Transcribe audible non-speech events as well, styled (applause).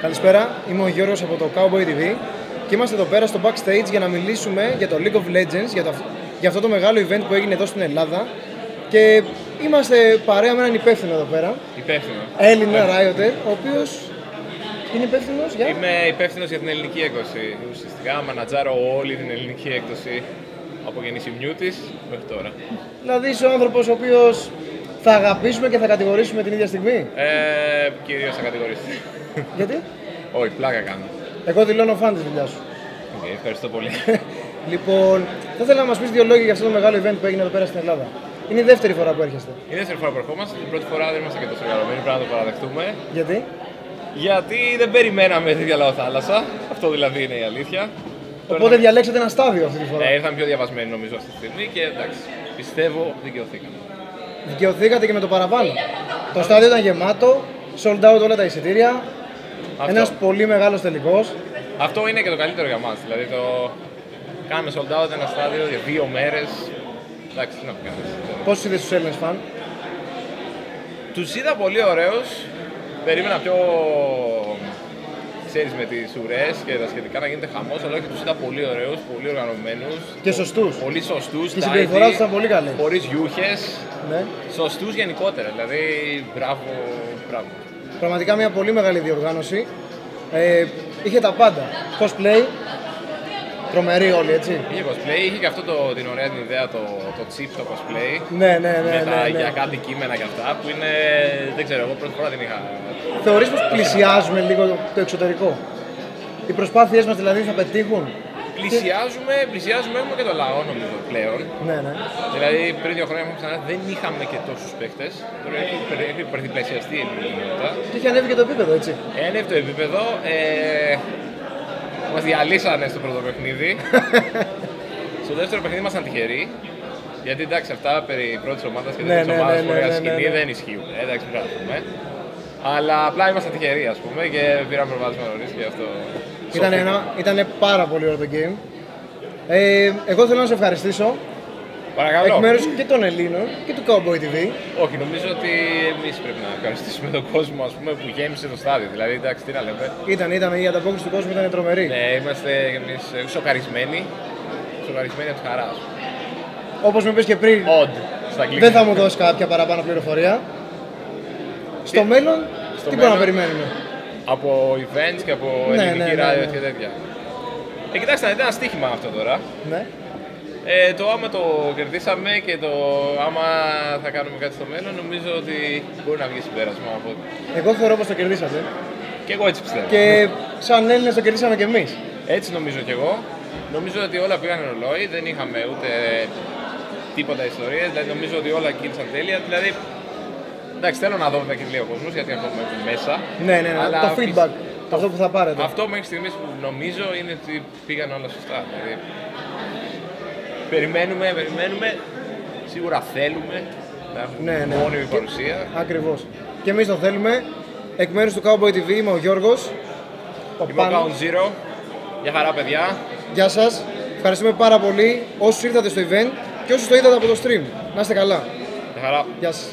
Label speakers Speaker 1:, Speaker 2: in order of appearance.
Speaker 1: Καλησπέρα, είμαι ο Γιώργος από το Cowboy TV και είμαστε εδώ πέρα στο backstage για να μιλήσουμε για το League of Legends, για, το, για αυτό το μεγάλο event που έγινε εδώ στην Ελλάδα και είμαστε παρέα με έναν υπεύθυνο εδώ πέρα,
Speaker 2: Υπεύθυνο.
Speaker 1: Έλληνα Rioter, ο οποίος είναι υπεύθυνος για...
Speaker 2: Είμαι υπεύθυνος για την ελληνική έκδοση. Ουσιαστικά μανατζάρω όλη την ελληνική έκδοση από γεννησιμιού της μέχρι τώρα.
Speaker 1: Δηλαδή είσαι ο άνθρωπος ο οποίος θα αγαπήσουμε και θα κατηγορήσουμε την ίδια στιγμή;
Speaker 2: Ε, Κυρίως θα κατηγορήσετε.
Speaker 1: Γιατί;
Speaker 2: Όχι, πλάκα κάνω.
Speaker 1: Εγώ δηλώνω φαν της δουλειάς σου.
Speaker 2: Οκ, ευχαριστώ πολύ. (laughs)
Speaker 1: Λοιπόν, θα ήθελα να μας πεις δύο λόγια για αυτό το μεγάλο event που έγινε εδώ πέρα στην Ελλάδα. Είναι η δεύτερη φορά που έρχεστε.
Speaker 2: Είναι δεύτερη φορά που ερχόμαστε. Την πρώτη φορά δεν ήμασταν και τόσο γραμμένοι, πρέπει να το παραδεχτούμε.
Speaker 1: Γιατί;
Speaker 2: Γιατί δεν περιμέναμε τέτοια λαοθάλασσα. Αυτό δηλαδή είναι η αλήθεια.
Speaker 1: Οπότε διαλέξατε ένα στάδιο αυτή τη φορά.
Speaker 2: Ε, ήρθαν πιο διαβασμένοι νομίζω αυτή τη στιγμή και εντάξει, πιστεύω δικαιωθήκαμε.
Speaker 1: Δικαιωθήκατε και με το παραπάνω. Το στάδιο ήταν γεμάτο, sold out όλα τα εισιτήρια.
Speaker 2: Αυτό.
Speaker 1: Ένας πολύ μεγάλος τελικός.
Speaker 2: Αυτό είναι και το καλύτερο για μας. Δηλαδή το κάνουμε sold out ένα στάδιο για δύο μέρες. Εντάξει, τι να πει κανείς.
Speaker 1: Πόσους είδες τους Έλληνες φαν;
Speaker 2: Τους είδα πολύ ωραίους. Περίμενα πιο ξέρεις με τις ουρές και τα σχετικά να γίνεται χαμός, αλλά όχι τους είδα πολύ ωραίους, πολύ οργανωμένους.
Speaker 1: Και σωστούς.
Speaker 2: Πολύ σωστούς,
Speaker 1: Η συμπεριφορά τους
Speaker 2: tidy,
Speaker 1: ήταν πολύ καλή.
Speaker 2: χωρίς γιούχες,
Speaker 1: Ναι.
Speaker 2: σωστούς γενικότερα. Δηλαδή, μπράβο, μπράβο.
Speaker 1: Πραγματικά μια πολύ μεγάλη διοργάνωση. Ε, είχε τα πάντα. Cosplay. Τρομερή όλοι, έτσι.
Speaker 2: Είχε cosplay, είχε και αυτό το, την ωραία την ιδέα, το, το chip, το cosplay.
Speaker 1: Ναι, ναι, ναι.
Speaker 2: με τα
Speaker 1: ναι, ναι.
Speaker 2: οικιακά αντικείμενα και αυτά που είναι. Δεν ξέρω, εγώ πρώτη φορά δεν είχα.
Speaker 1: Θεωρείς πως πλησιάζουμε λίγο το, το εξωτερικό; Οι προσπάθειές μας δηλαδή θα πετύχουν;
Speaker 2: Πλησιάζουμε, πλησιάζουμε έχουμε και το λαό νομίζω πλέον.
Speaker 1: Ναι, ναι.
Speaker 2: Δηλαδή πριν δύο χρόνια που ξανά δεν είχαμε και τόσους παίχτε. Τώρα έχει, υπερ- έχει υπερδιπλασιαστεί η ελληνικότητα.
Speaker 1: Και είχε ανέβει και το επίπεδο, έτσι.
Speaker 2: Ένευ το επίπεδο. Ε, Μας διαλύσανε στο πρώτο παιχνίδι. (laughs) στο δεύτερο παιχνίδι ήμασταν τυχεροί. Γιατί εντάξει, αυτά περί πρώτης ομάδας και
Speaker 1: Ναι,
Speaker 2: δεύτερη
Speaker 1: ναι,
Speaker 2: ομάδα
Speaker 1: ναι,
Speaker 2: που
Speaker 1: ναι,
Speaker 2: ναι,
Speaker 1: ναι,
Speaker 2: σκηνή
Speaker 1: ναι.
Speaker 2: δεν ισχύουν. Ε, εντάξει, μην κάνουμε. Αλλά απλά ήμασταν τυχεροί, ας πούμε, και πήραμε προβάδισμα νωρίς και αυτό.
Speaker 1: Ήταν,
Speaker 2: σώθηκε.
Speaker 1: ένα, ήτανε πάρα πολύ ωραίο το game. Ε, εγώ θέλω να σε ευχαριστήσω
Speaker 2: Παρακαλώ.
Speaker 1: εκ μέρους και των Ελλήνων και του Cowboy TV.
Speaker 2: Όχι, νομίζω ότι εμείς πρέπει να ευχαριστήσουμε τον κόσμο ας πούμε, που γέμισε το στάδιο. Δηλαδή, εντάξει, τι να λέμε.
Speaker 1: Ήταν, ήταν, η ανταπόκριση του κόσμου ήταν τρομερή.
Speaker 2: Ναι, είμαστε εμείς σοκαρισμένοι. Σοκαρισμένοι από τη χαρά. ας πούμε.
Speaker 1: Όπως μου είπες και πριν,
Speaker 2: Odd στα αγγλικά.
Speaker 1: δεν θα μου δώσεις κάποια παραπάνω πληροφορία. Στο μέλλον,
Speaker 2: στο
Speaker 1: τι μπορούμε να
Speaker 2: μέλλον-
Speaker 1: περιμένουμε;
Speaker 2: Από events και από
Speaker 1: Ναι,
Speaker 2: ελληνική
Speaker 1: ναι, ναι,
Speaker 2: ράδιο
Speaker 1: ναι.
Speaker 2: και τέτοια. Ε, κοιτάξτε, ήταν ένα στοίχημα αυτό τώρα.
Speaker 1: Ναι.
Speaker 2: Ε, το άμα το κερδίσαμε και το άμα θα κάνουμε κάτι στο μέλλον, νομίζω ότι μπορεί να βγει συμπέρασμα από.
Speaker 1: Εγώ θεωρώ πως το κερδίσατε.
Speaker 2: Και εγώ έτσι πιστεύω.
Speaker 1: Και σαν Έλληνες το κερδίσαμε κι εμείς.
Speaker 2: Έτσι νομίζω κι εγώ. Νομίζω ότι όλα πήγαν ρολόι, δεν είχαμε ούτε τίποτα ιστορίες. Δηλαδή νομίζω ότι όλα κύλησαν τέλεια. Δηλαδή, εντάξει, θέλω να δω βέβαια και τι λέει ο κόσμος γιατί ακόμα είμαι μέσα.
Speaker 1: Ναι, ναι, ναι.
Speaker 2: Αλλά
Speaker 1: το feedback, αυτό που θα πάρετε.
Speaker 2: Αυτό μέχρι στιγμής που νομίζω είναι ότι πήγαν όλα σωστά. Δηλαδή, περιμένουμε, περιμένουμε. Σίγουρα θέλουμε να έχουμε
Speaker 1: Ναι, ναι.
Speaker 2: μόνιμη παρουσία.
Speaker 1: Ακριβώς. Και εμείς το θέλουμε. Εκ μέρους του Cowboy TV είμαι ο Γιώργος. Ο
Speaker 2: Είμαι ο
Speaker 1: Πάνος.
Speaker 2: Count Zero. Γεια χαρά, παιδιά.
Speaker 1: Γεια σας. Ευχαριστούμε πάρα πολύ όσους ήρθατε στο event και όσους το είδατε από το stream. Να είστε καλά.
Speaker 2: Γεια χαρά.
Speaker 1: Γεια σας.